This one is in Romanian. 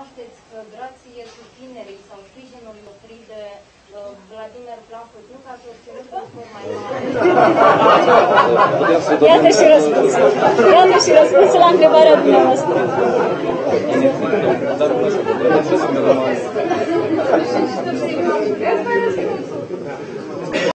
recunoașteți că uh, grație susținerii sau sprijinului oferit de uh, Vladimir Plancu Duc ați obținut reforma Iată și răspunsul. Iată și răspunsul la întrebarea dumneavoastră. Dar nu să